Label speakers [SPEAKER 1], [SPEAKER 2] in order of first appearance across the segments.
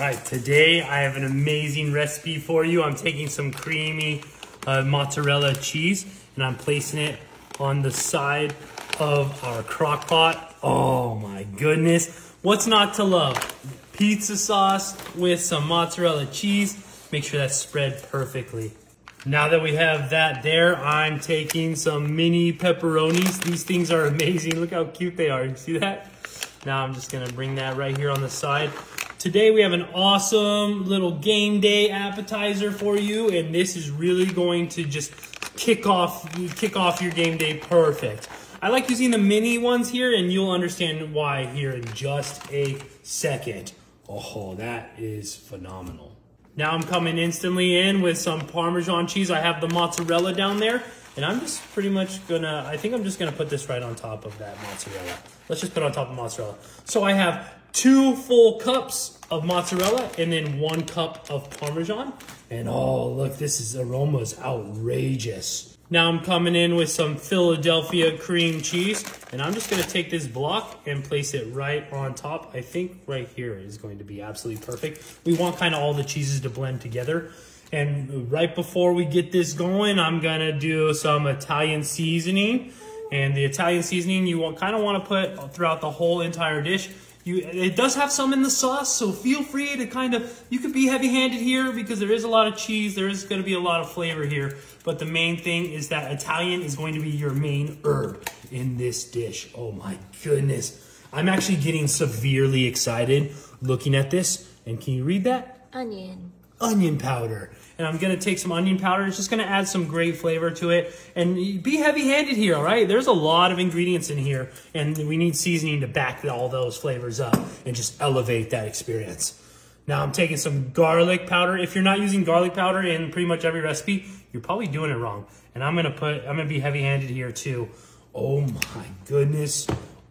[SPEAKER 1] right, today I have an amazing recipe for you. I'm taking some creamy uh, mozzarella cheese and I'm placing it on the side of our crock pot. Oh my goodness. What's not to love? Pizza sauce with some mozzarella cheese. Make sure that's spread perfectly. Now that we have that there, I'm taking some mini pepperonis. These things are amazing. Look how cute they are. You see that? Now I'm just gonna bring that right here on the side. Today we have an awesome little game day appetizer for you, and this is really going to just kick off kick off your game day perfect. I like using the mini ones here, and you'll understand why here in just a second. Oh, that is phenomenal. Now I'm coming instantly in with some Parmesan cheese. I have the mozzarella down there, and I'm just pretty much gonna, I think I'm just gonna put this right on top of that mozzarella. Let's just put on top of mozzarella. So I have two full cups of mozzarella and then one cup of Parmesan. And oh, look, this is aroma is outrageous. Now I'm coming in with some Philadelphia cream cheese and I'm just gonna take this block and place it right on top. I think right here is going to be absolutely perfect. We want kind of all the cheeses to blend together. And right before we get this going, I'm gonna do some Italian seasoning. And the Italian seasoning you kind of want to put throughout the whole entire dish. You, it does have some in the sauce, so feel free to kind of, you could be heavy-handed here because there is a lot of cheese, there is going to be a lot of flavor here, but the main thing is that Italian is going to be your main herb in this dish. Oh my goodness. I'm actually getting severely excited looking at this, and can you read that?
[SPEAKER 2] Onion.
[SPEAKER 1] Onion powder and I'm gonna take some onion powder. It's just gonna add some great flavor to it. And be heavy-handed here, all right? There's a lot of ingredients in here, and we need seasoning to back all those flavors up and just elevate that experience. Now I'm taking some garlic powder. If you're not using garlic powder in pretty much every recipe, you're probably doing it wrong. And I'm gonna put, I'm gonna be heavy-handed here too. Oh my goodness.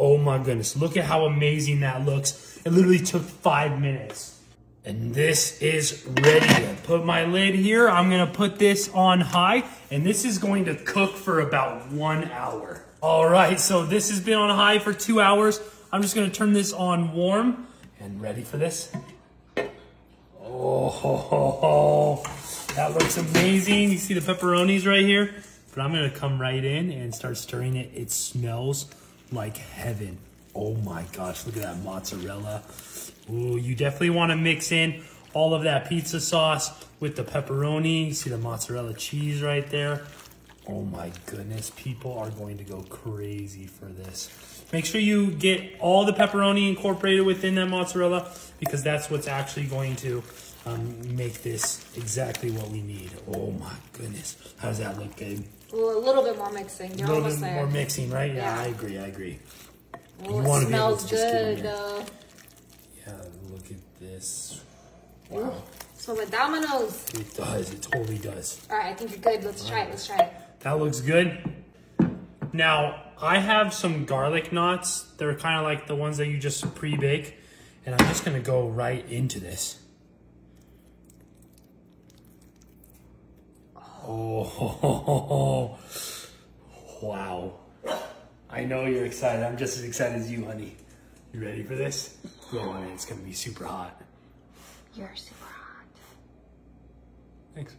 [SPEAKER 1] Oh my goodness. Look at how amazing that looks. It literally took five minutes. And this is ready. Put my lid here. I'm gonna put this on high and this is going to cook for about one hour. All right, so this has been on high for two hours. I'm just gonna turn this on warm and ready for this. Oh, ho, ho, ho. that looks amazing. You see the pepperonis right here? But I'm gonna come right in and start stirring it. It smells like heaven. Oh my gosh, look at that mozzarella. Ooh, you definitely want to mix in all of that pizza sauce with the pepperoni. You see the mozzarella cheese right there. Oh my goodness, people are going to go crazy for this. Make sure you get all the pepperoni incorporated within that mozzarella because that's what's actually going to um, make this exactly what we need. Oh my goodness. How does that look, babe?
[SPEAKER 2] A little bit more mixing. You're
[SPEAKER 1] a little bit
[SPEAKER 2] there.
[SPEAKER 1] more mixing, right? Yeah,
[SPEAKER 2] Yeah.
[SPEAKER 1] I agree, I agree.
[SPEAKER 2] Well,
[SPEAKER 1] You
[SPEAKER 2] it
[SPEAKER 1] wanna be able
[SPEAKER 2] smells
[SPEAKER 1] to just get in
[SPEAKER 2] good.
[SPEAKER 1] there.
[SPEAKER 2] though.
[SPEAKER 1] Yeah, look at this. Wow.
[SPEAKER 2] So with Domino's.
[SPEAKER 1] It does, it totally does.
[SPEAKER 2] All right, I think you're good. Let's try it. Let's try it.
[SPEAKER 1] That looks good. Now, I have some garlic knots. They're kind of like the ones that you just pre-bake. And I'm just gonna go right into this. Oh, wow. I know you're excited. I'm just as excited as you, honey. You ready for this? Go on in. It's gonna be super hot.
[SPEAKER 2] You're super hot.
[SPEAKER 1] Thanks.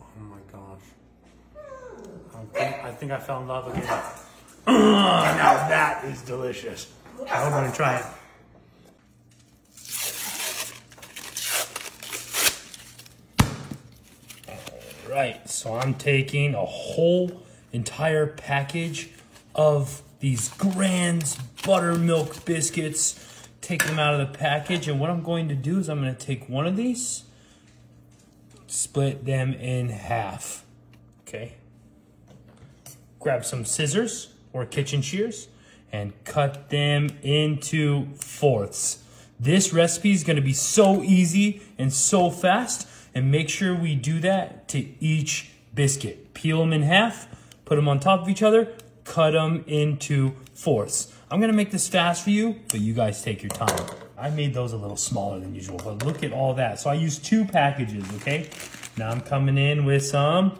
[SPEAKER 1] Oh my gosh. I think I, think I fell in love again. now that is delicious. I'm gonna try it. Right, so I'm taking a whole entire package of these Grand's buttermilk biscuits, take them out of the package, and what I'm going to do is I'm going to take one of these, split them in half, okay? Grab some scissors or kitchen shears and cut them into fourths. This recipe is going to be so easy and so fast, and make sure we do that to each biscuit. Peel them in half, put them on top of each other, cut them into fourths. I'm gonna make this fast for you, but you guys take your time. I made those a little smaller than usual, but look at all that. So I used two packages, okay? Now I'm coming in with some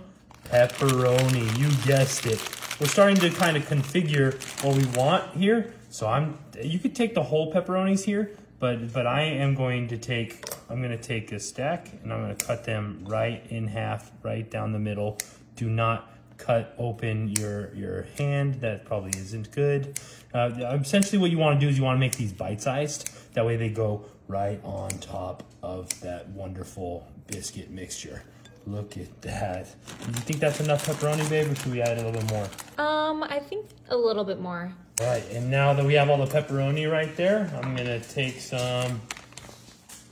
[SPEAKER 1] pepperoni. You guessed it. we're starting to kind of configure what we want here. So I'm, you could take the whole pepperonis here, but but I am going to take, I'm gonna take a stack and I'm gonna cut them right in half, right down the middle. Do not cut open your your hand. That probably isn't good. Uh, essentially, what you want to do is you want to make these bite-sized. That way, they go right on top of that wonderful biscuit mixture. Look at that. Do you think that's enough pepperoni, babe, or should we add a little bit more?
[SPEAKER 2] Um, I think a little bit more.
[SPEAKER 1] All right, and now that we have all the pepperoni right there, I'm gonna take some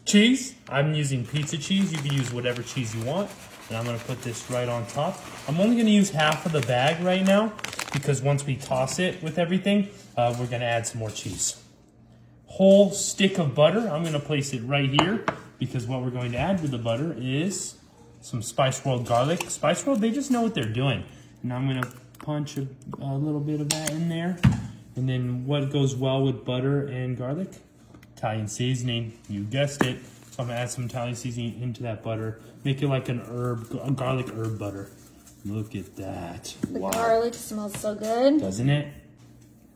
[SPEAKER 1] cheese. I'm using pizza cheese. You can use whatever cheese you want. And I'm gonna put this right on top. I'm only gonna use half of the bag right now because once we toss it with everything, uh, we're gonna add some more cheese. Whole stick of butter, I'm gonna place it right here because what we're going to add to the butter is some Spice World garlic. Spice World, they just know what they're doing. And I'm gonna punch a, a little bit of that in there. And then what goes well with butter and garlic? Italian seasoning, you guessed it. So I'm gonna add some Italian seasoning into that butter. Make it like an herb, a garlic herb butter. Look at that.
[SPEAKER 2] The garlic smells so good.
[SPEAKER 1] Doesn't it?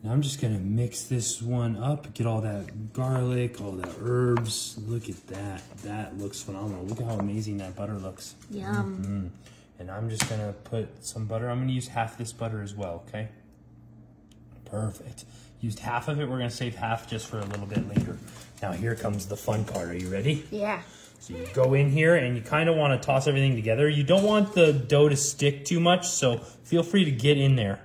[SPEAKER 1] Now I'm just gonna mix this one up, get all that garlic, all the herbs. Look at that. That looks phenomenal. Look at how amazing that butter looks.
[SPEAKER 2] Yum.
[SPEAKER 1] Mm. And I'm just gonna put some butter. I'm gonna use half this butter as well, okay? Perfect. Used half of it. We're gonna save half just for a little bit later. Now here comes the fun part. Are you ready?
[SPEAKER 2] Yeah.
[SPEAKER 1] So you go in here and you kind of want to toss everything together. You don't want the dough to stick too much, so feel free to get in there.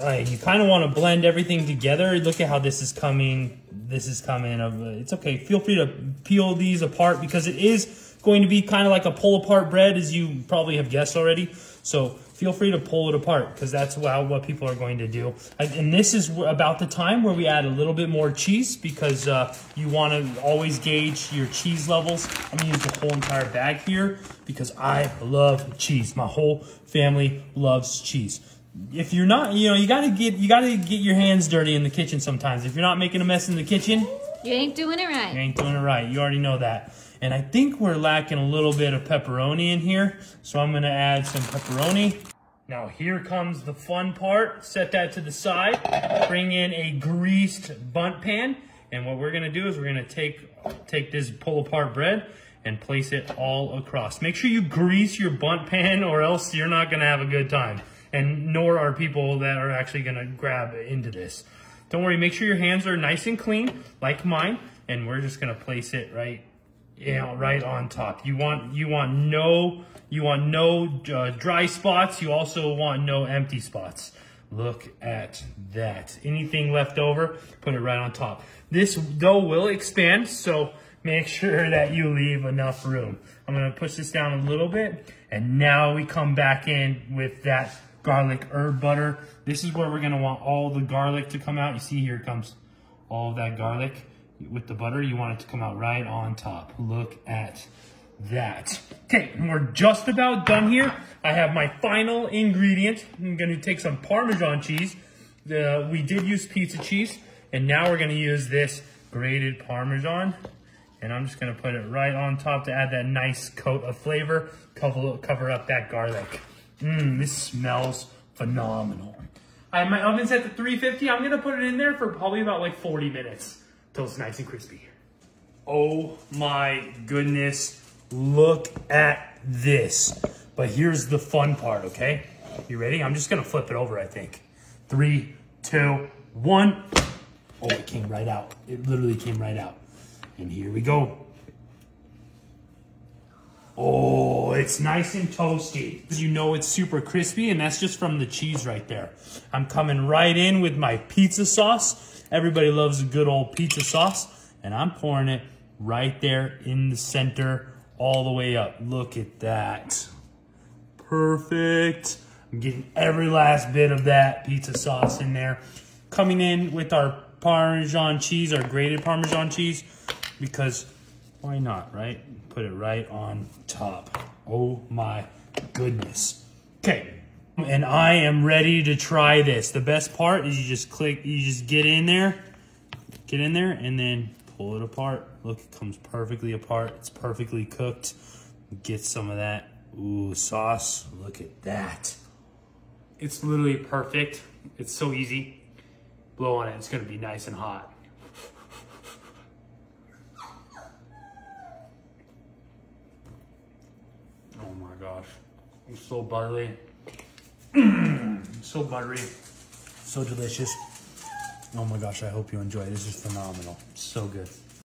[SPEAKER 1] Right, you kind of want to blend everything together. Look at how this is coming. This is coming. It's okay. Feel free to peel these apart because it is going to be kind of like a pull apart bread, as you probably have guessed already. So feel free to pull it apart because that's what people are going to do. And this is about the time where we add a little bit more cheese because uh, you want to always gauge your cheese levels. I'm going to use the whole entire bag here because I love cheese. My whole family loves cheese. If you're not, you know, you got to get you got to get your hands dirty in the kitchen sometimes. If you're not making a mess in the kitchen,
[SPEAKER 2] you ain't doing it right.
[SPEAKER 1] you ain't doing it right. You already know that. And I think we're lacking a little bit of pepperoni in here. So I'm gonna add some pepperoni. Now here comes the fun part. Set that to the side. Bring in a greased Bundt pan. And what we're gonna do is we're gonna take, take this pull apart bread and place it all across. Make sure you grease your Bundt pan or else you're not gonna have a good time. And nor are people that are actually gonna grab into this. Don't worry, make sure your hands are nice and clean, like mine. And we're just gonna place it right you know, right on top. You want you want no you want no uh, dry spots. You also want no empty spots. Look at that. Anything left over, put it right on top. This dough will expand, so make sure that you leave enough room. I'm gonna push this down a little bit, and now we come back in with that garlic herb butter. This is where we're gonna want all the garlic to come out. You see here comes all of that garlic with the butter, you want it to come out right on top. Look at that. Okay, we're just about done here. I have my final ingredient. I'm gonna take some Parmesan cheese. The, we did use pizza cheese, and now we're gonna use this grated Parmesan. And I'm just gonna put it right on top to add that nice coat of flavor, cover, cover up that garlic. Mmm, this smells phenomenal. I have my oven set to 350. I'm gonna put it in there for probably about like 40 minutes till it's nice and crispy. Oh my goodness, look at this. But here's the fun part, okay? You ready? I'm just gonna flip it over, I think. Three, two, one. Oh, it came right out. It literally came right out. And here we go. Oh, it's nice and toasty. You know it's super crispy, and that's just from the cheese right there. I'm coming right in with my pizza sauce. Everybody loves a good old pizza sauce, and I'm pouring it right there in the center all the way up. Look at that. Perfect. I'm getting every last bit of that pizza sauce in there. Coming in with our Parmesan cheese, our grated Parmesan cheese, because why not, right? Put it right on top. Oh my goodness. Okay, and I am ready to try this. The best part is you just click, you just get in there, get in there, and then pull it apart. Look, it comes perfectly apart. It's perfectly cooked. Get some of that, ooh, sauce. Look at that. It's literally perfect. It's so easy. Blow on it. It's gonna be nice and hot. Oh my gosh. It's so buttery. so buttery. So delicious. Oh my gosh, I hope you enjoy it. This is phenomenal. So good.